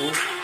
Ooh.